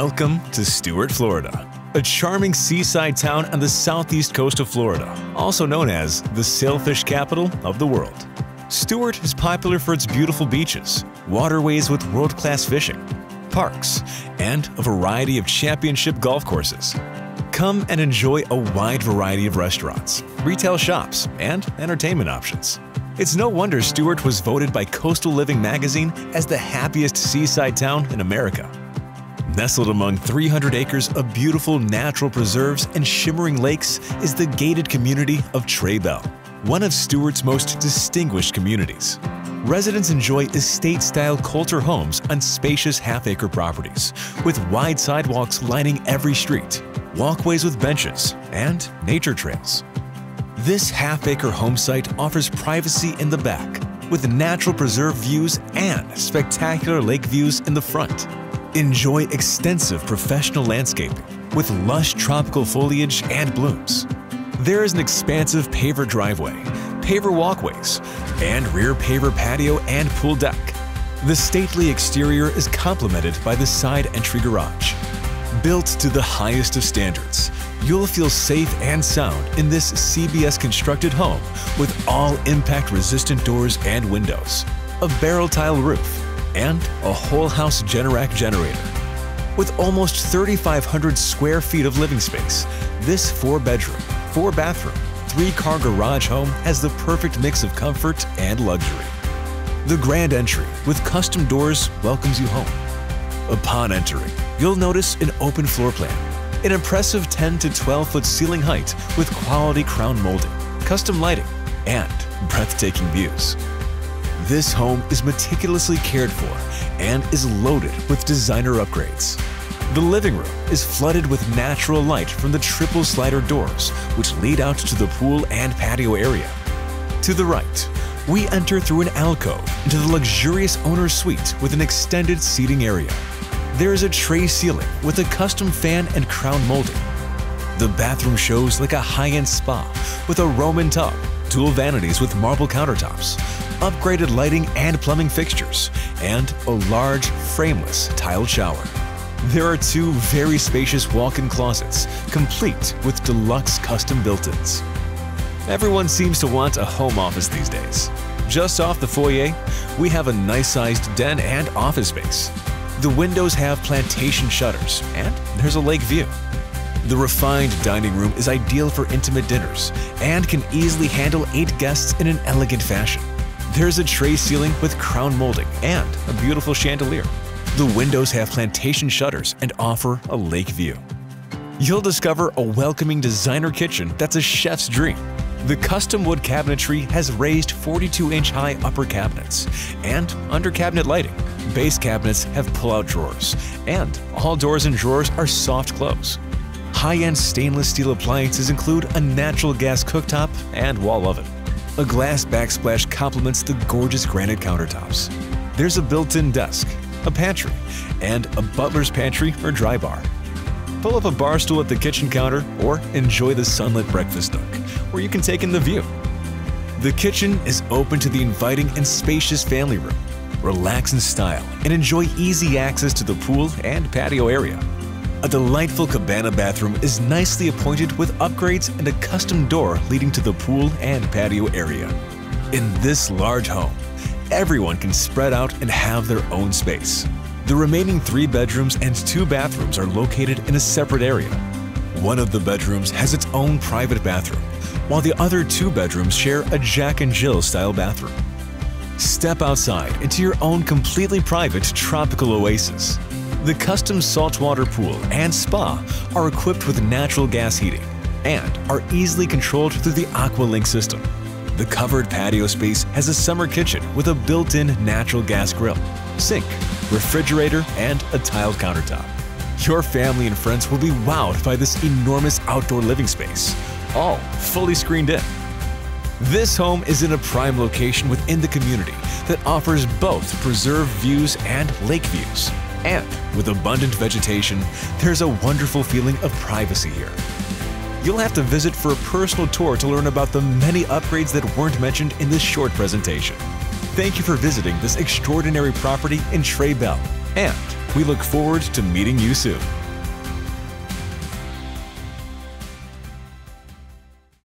Welcome to Stuart, Florida, a charming seaside town on the southeast coast of Florida, also known as the sailfish capital of the world. Stuart is popular for its beautiful beaches, waterways with world-class fishing, parks, and a variety of championship golf courses. Come and enjoy a wide variety of restaurants, retail shops, and entertainment options. It's no wonder Stuart was voted by Coastal Living magazine as the happiest seaside town in America. Nestled among 300 acres of beautiful natural preserves and shimmering lakes is the gated community of Tres Belle, one of Stuart's most distinguished communities. Residents enjoy estate-style Kolter homes on spacious half-acre properties, with wide sidewalks lining every street, walkways with benches, and nature trails. This half-acre home site offers privacy in the back, with natural preserve views and spectacular lake views in the front. Enjoy extensive professional landscaping with lush tropical foliage and blooms. There is an expansive paver driveway, paver walkways, and rear paver patio and pool deck. The stately exterior is complemented by the side entry garage. Built to the highest of standards, you'll feel safe and sound in this CBS constructed home with all impact resistant doors and windows, a barrel tile roof, and a whole house Generac generator. With almost 3,500 square feet of living space, this four bedroom, four bathroom, three car garage home has the perfect mix of comfort and luxury. The grand entry with custom doors welcomes you home. Upon entering, you'll notice an open floor plan, an impressive 10 to 12 foot ceiling height with quality crown molding, custom lighting, and breathtaking views. This home is meticulously cared for and is loaded with designer upgrades. The living room is flooded with natural light from the triple slider doors, which lead out to the pool and patio area. To the right, we enter through an alcove into the luxurious owner's suite with an extended seating area. There is a tray ceiling with a custom fan and crown molding. The bathroom shows like a high-end spa with a Roman tub, dual vanities with marble countertops, upgraded lighting and plumbing fixtures, and a large, frameless tiled shower. There are two very spacious walk-in closets, complete with deluxe custom built-ins. Everyone seems to want a home office these days. Just off the foyer, we have a nice-sized den and office space. The windows have plantation shutters, and there's a lake view. The refined dining room is ideal for intimate dinners and can easily handle eight guests in an elegant fashion. There's a tray ceiling with crown molding and a beautiful chandelier. The windows have plantation shutters and offer a lake view. You'll discover a welcoming designer kitchen that's a chef's dream. The custom wood cabinetry has raised 42-inch high upper cabinets and under cabinet lighting. Base cabinets have pull-out drawers, and all doors and drawers are soft close. High-end stainless steel appliances include a natural gas cooktop and wall oven. A glass backsplash complements the gorgeous granite countertops. There's a built-in desk, a pantry, and a butler's pantry or dry bar. Pull up a bar stool at the kitchen counter or enjoy the sunlit breakfast nook, where you can take in the view. The kitchen is open to the inviting and spacious family room. Relax in style and enjoy easy access to the pool and patio area. A delightful cabana bathroom is nicely appointed with upgrades and a custom door leading to the pool and patio area. In this large home, everyone can spread out and have their own space. The remaining three bedrooms and two bathrooms are located in a separate area. One of the bedrooms has its own private bathroom, while the other two bedrooms share a Jack and Jill style bathroom. Step outside into your own completely private tropical oasis. The custom saltwater pool and spa are equipped with natural gas heating and are easily controlled through the AquaLink system. The covered patio space has a summer kitchen with a built-in natural gas grill, sink, refrigerator, and a tiled countertop. Your family and friends will be wowed by this enormous outdoor living space, all fully screened in. This home is in a prime location within the community that offers both preserved views and lake views. And with abundant vegetation, there's a wonderful feeling of privacy here. You'll have to visit for a personal tour to learn about the many upgrades that weren't mentioned in this short presentation. Thank you for visiting this extraordinary property in Tres Belle, and We look forward to meeting you soon.